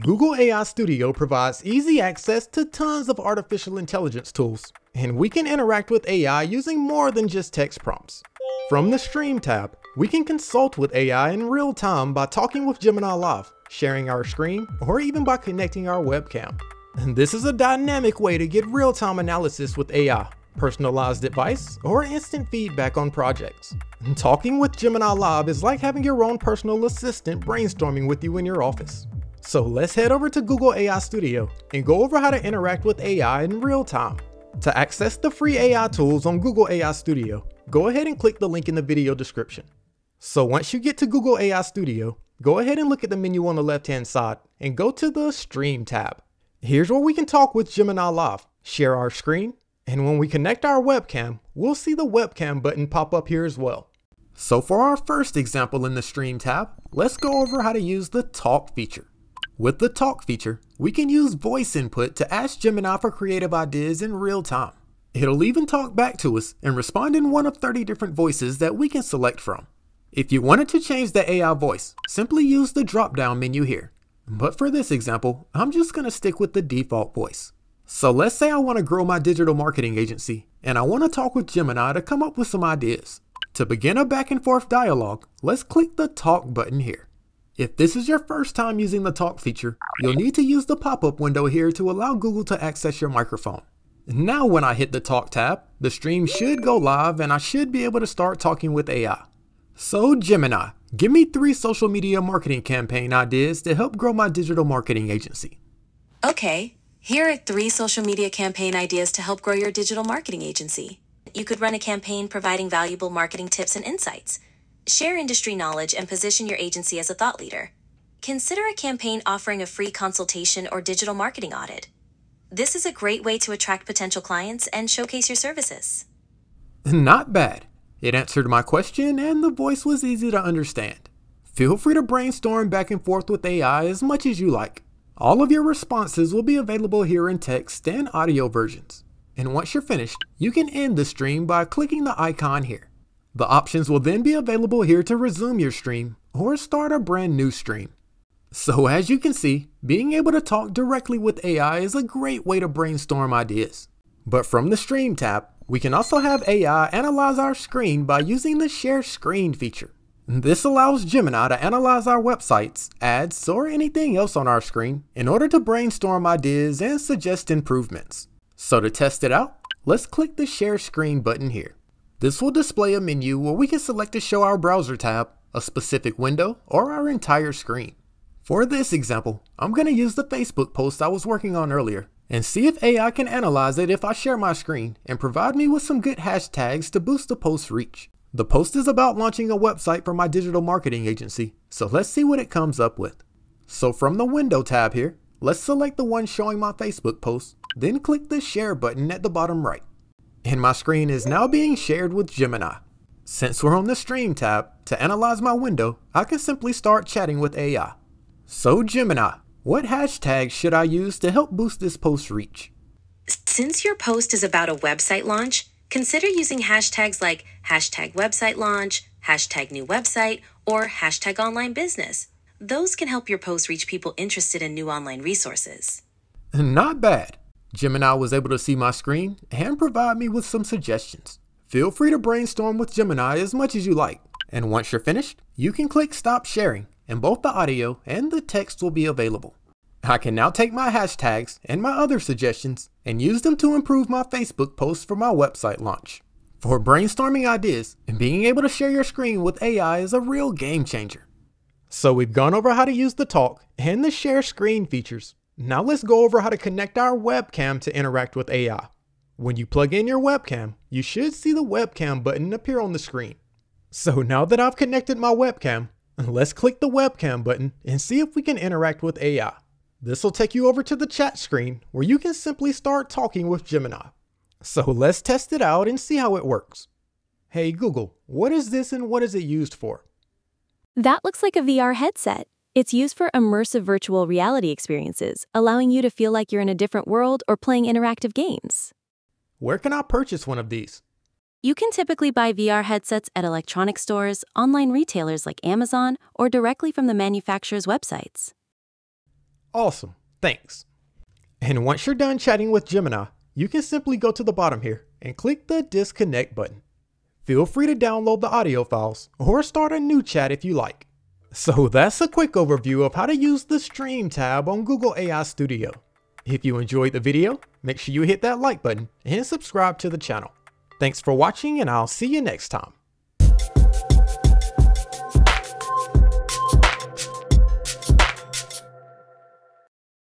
Google AI Studio provides easy access to tons of artificial intelligence tools, and we can interact with AI using more than just text prompts. From the Stream tab, we can consult with AI in real time by talking with Gemini Live, sharing our screen, or even by connecting our webcam. And this is a dynamic way to get real-time analysis with AI, personalized advice, or instant feedback on projects. Talking with Gemini Live is like having your own personal assistant brainstorming with you in your office. So let's head over to Google AI Studio and go over how to interact with AI in real time. To access the free AI tools on Google AI Studio, go ahead and click the link in the video description. So once you get to Google AI Studio, go ahead and look at the menu on the left hand side and go to the Stream tab. Here's where we can talk with Gemini Live, share our screen, and when we connect our webcam, we'll see the webcam button pop up here as well. So for our first example in the Stream tab, let's go over how to use the Talk feature. With the Talk feature, we can use voice input to ask Gemini for creative ideas in real time. It'll even talk back to us and respond in one of 30 different voices that we can select from. If you wanted to change the AI voice, simply use the drop down menu here. But for this example, I'm just going to stick with the default voice. So let's say I want to grow my digital marketing agency and I want to talk with Gemini to come up with some ideas. To begin a back and forth dialogue, let's click the talk button here. If this is your first time using the talk feature, you'll need to use the pop-up window here to allow Google to access your microphone. Now when I hit the talk tab, the stream should go live and I should be able to start talking with AI. So Gemini, give me three social media marketing campaign ideas to help grow my digital marketing agency. Okay, here are three social media campaign ideas to help grow your digital marketing agency. You could run a campaign providing valuable marketing tips and insights Share industry knowledge and position your agency as a thought leader. Consider a campaign offering a free consultation or digital marketing audit. This is a great way to attract potential clients and showcase your services. Not bad. It answered my question and the voice was easy to understand. Feel free to brainstorm back and forth with AI as much as you like. All of your responses will be available here in text and audio versions. And once you're finished, you can end the stream by clicking the icon here. The options will then be available here to resume your stream or start a brand new stream. So as you can see, being able to talk directly with AI is a great way to brainstorm ideas. But from the Stream tab, we can also have AI analyze our screen by using the Share Screen feature. This allows Gemini to analyze our websites, ads, or anything else on our screen in order to brainstorm ideas and suggest improvements. So to test it out, let's click the Share Screen button here. This will display a menu where we can select to show our browser tab, a specific window, or our entire screen. For this example, I'm going to use the Facebook post I was working on earlier and see if AI can analyze it if I share my screen and provide me with some good hashtags to boost the post's reach. The post is about launching a website for my digital marketing agency, so let's see what it comes up with. So from the window tab here, let's select the one showing my Facebook post, then click the share button at the bottom right and my screen is now being shared with Gemini. Since we're on the Stream tab, to analyze my window, I can simply start chatting with AI. So Gemini, what hashtags should I use to help boost this post reach? Since your post is about a website launch, consider using hashtags like hashtag website launch, hashtag new website, or hashtag online business. Those can help your post reach people interested in new online resources. Not bad. Gemini was able to see my screen and provide me with some suggestions. Feel free to brainstorm with Gemini as much as you like. And once you're finished, you can click stop sharing and both the audio and the text will be available. I can now take my hashtags and my other suggestions and use them to improve my Facebook posts for my website launch. For brainstorming ideas and being able to share your screen with AI is a real game changer. So we've gone over how to use the talk and the share screen features. Now let's go over how to connect our webcam to interact with AI. When you plug in your webcam, you should see the webcam button appear on the screen. So now that I've connected my webcam, let's click the webcam button and see if we can interact with AI. This will take you over to the chat screen where you can simply start talking with Gemini. So let's test it out and see how it works. Hey Google, what is this and what is it used for? That looks like a VR headset. It's used for immersive virtual reality experiences, allowing you to feel like you're in a different world or playing interactive games. Where can I purchase one of these? You can typically buy VR headsets at electronic stores, online retailers like Amazon, or directly from the manufacturer's websites. Awesome, thanks. And once you're done chatting with Gemini, you can simply go to the bottom here and click the disconnect button. Feel free to download the audio files or start a new chat if you like. So that's a quick overview of how to use the Stream tab on Google AI Studio. If you enjoyed the video, make sure you hit that like button and subscribe to the channel. Thanks for watching and I'll see you next time.